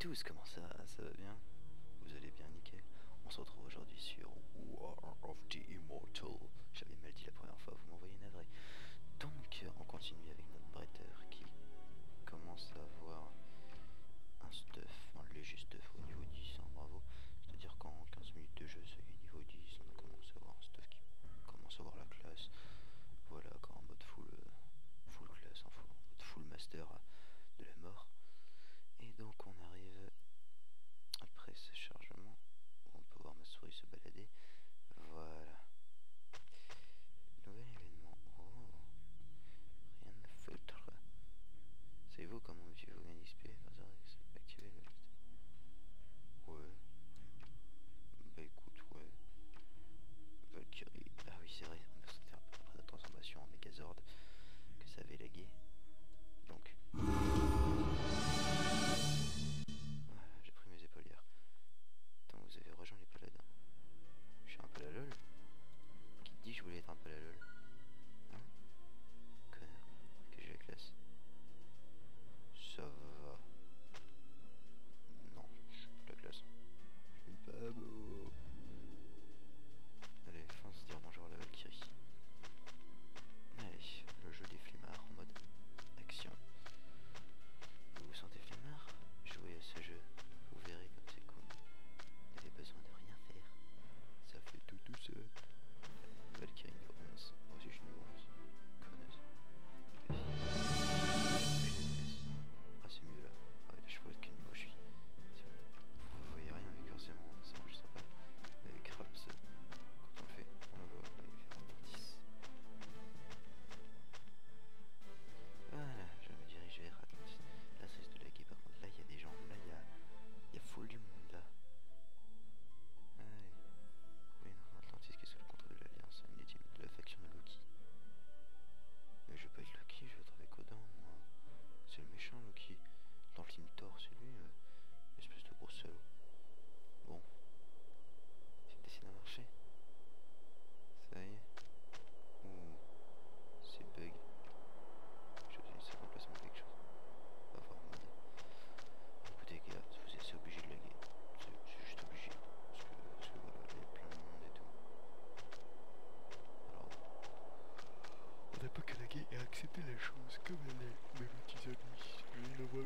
tous, comment ça Ça va bien? Vous allez bien, nickel. On se retrouve aujourd'hui sur War of the Immortal. J'avais mal dit la première fois, vous m'envoyez navré. Donc, on continue avec notre bretteur qui commence à avoir un stuff, un léger stuff au niveau 10, bravo. C'est-à-dire qu'en 15 minutes de jeu, c'est niveau 10, on commence à avoir un stuff qui commence à avoir la classe. Voilà, quand en mode full, full classe, en mode full master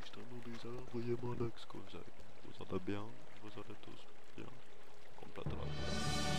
extrêmement bizarre, veuillez m'en excuser. Vous allez bien, vous allez tous bien. Complètement.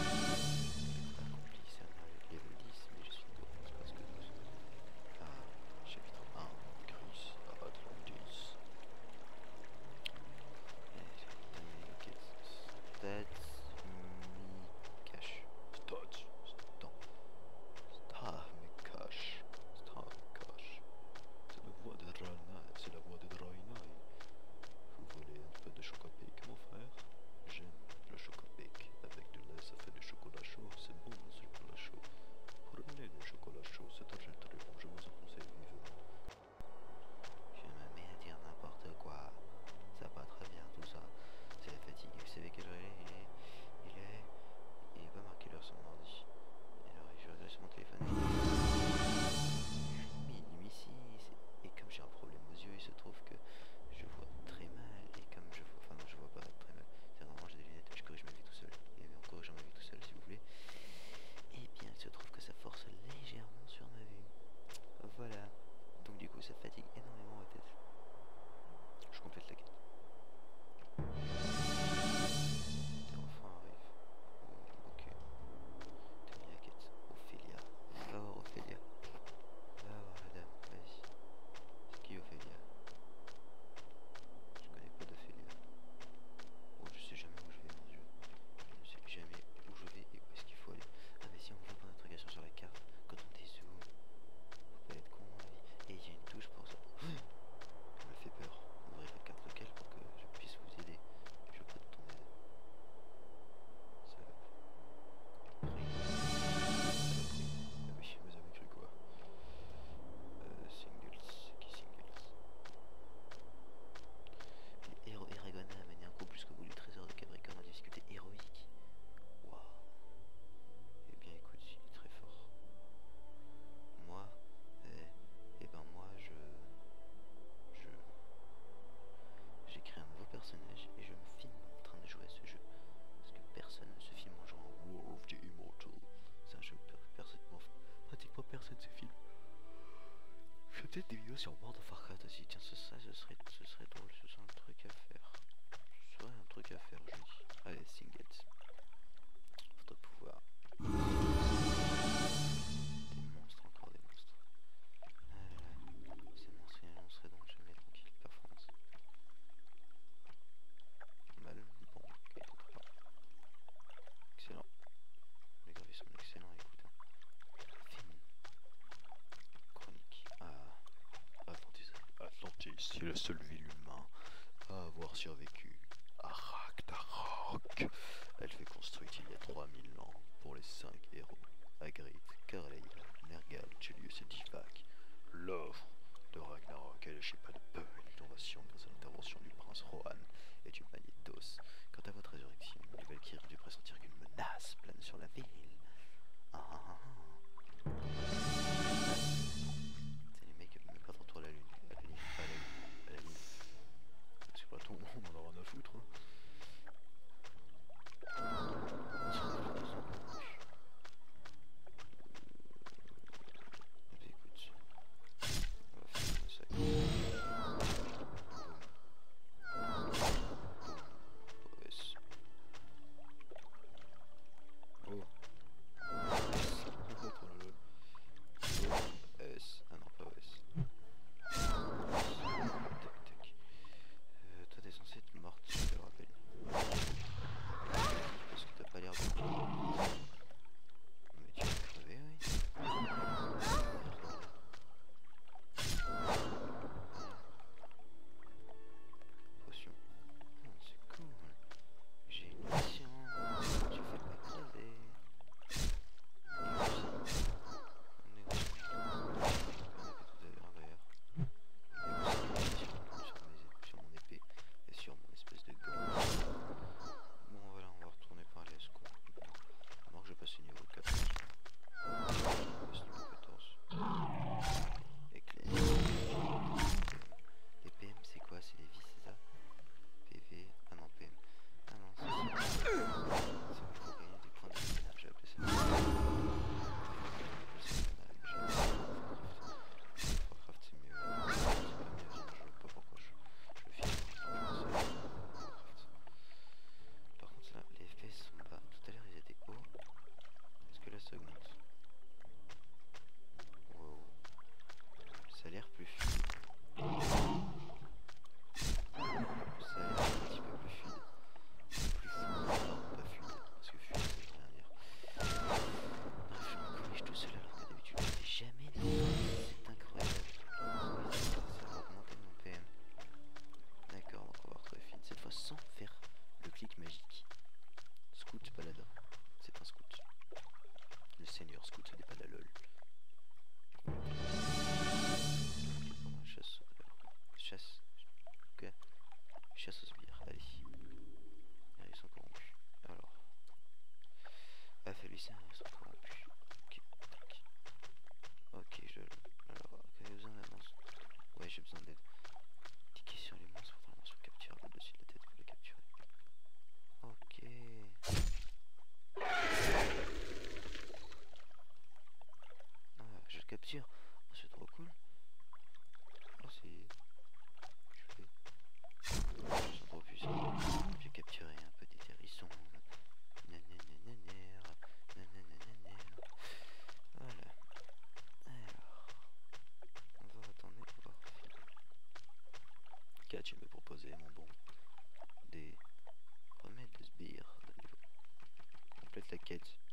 пакеті.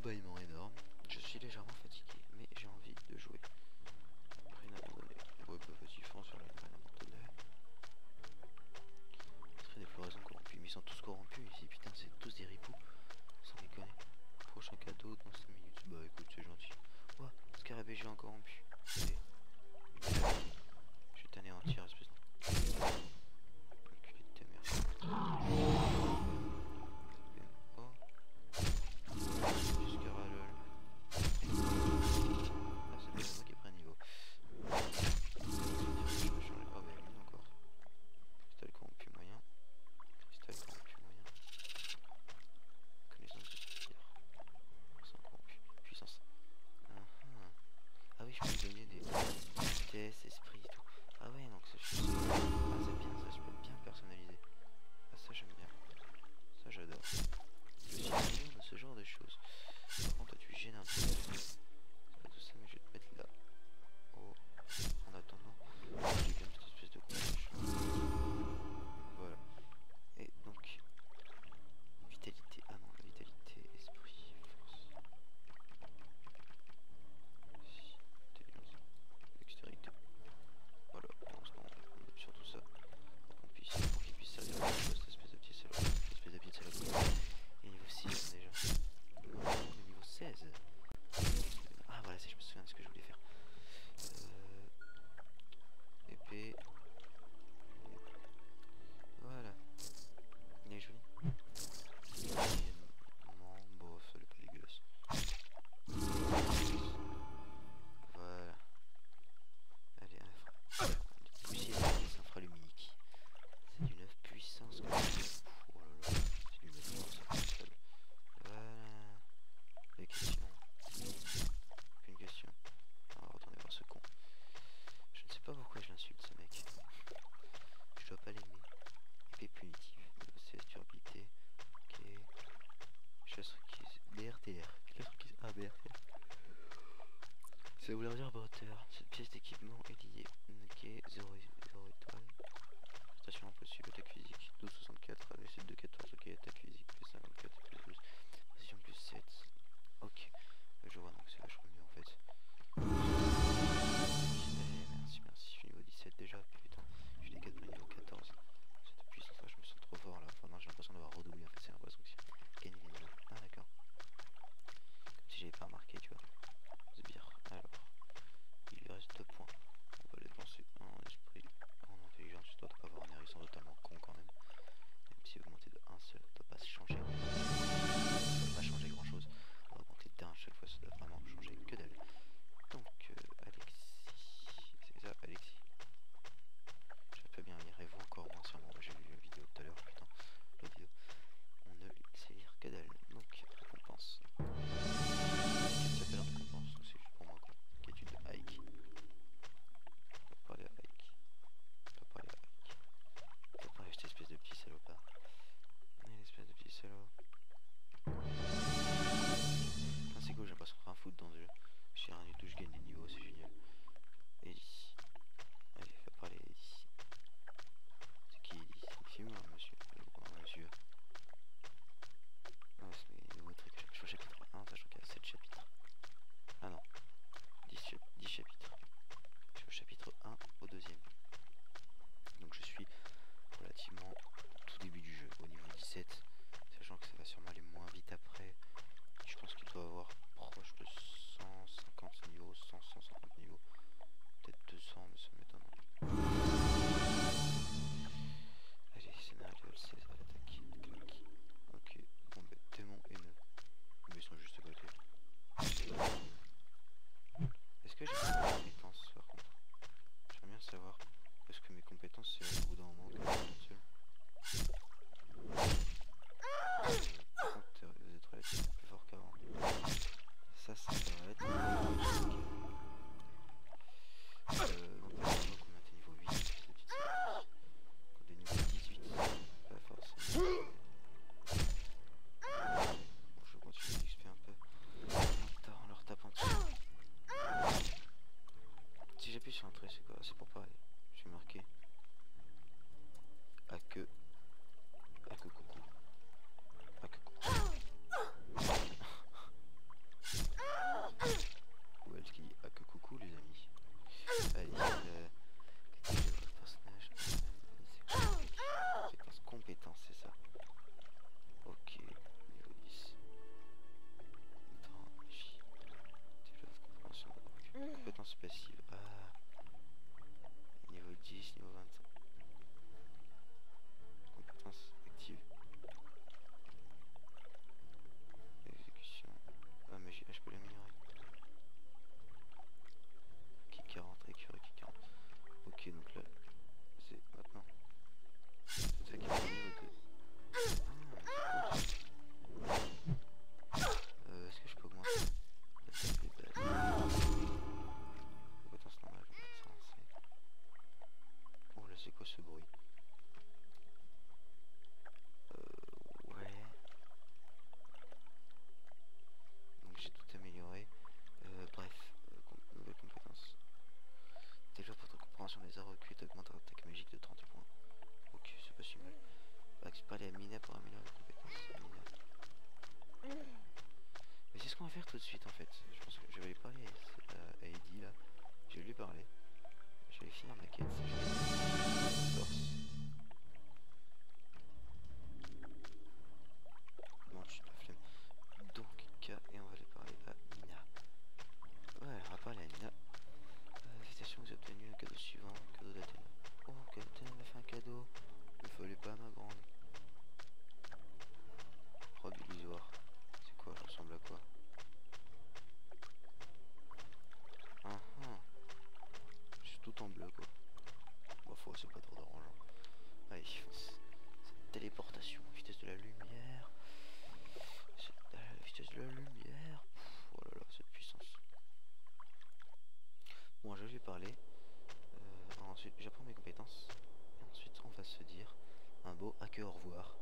bâillement énorme. Je suis légèrement fatigué, mais j'ai envie de jouer. Rien à. Ouais, bah vas-y, fonce sur la rien. Très des floraisons corrompues, mais ils sont tous corrompus ici, putain, c'est tous des ripoux. Sans déconner. Prochain cadeau dans 5 minutes. Bah écoute, c'est gentil. Ouah, scarabée géant corrompu. Allez. parce que mes compétences, c'est au bout d'un moment. au revoir.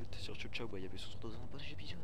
T'es Sur Chucha, il y avait 72 ans dans l'épisode.